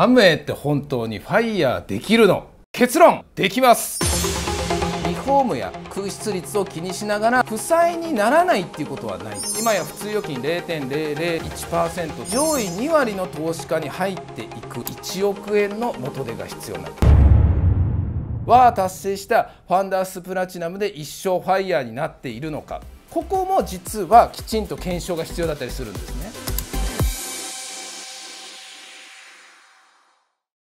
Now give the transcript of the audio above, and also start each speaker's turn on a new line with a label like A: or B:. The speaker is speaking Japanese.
A: アムウェイって本当にファイヤーできるの。結論できます。リフォームや空室率を気にしながら負債にならないっていうことはない。今や普通預金0.001%上位2割の投資家に入っていく。1億円の元手が必要になる。は達成したファンダースプラチナムで一生ファイヤーになっているのか。ここも実はきちんと検証が必要だったりするんですね。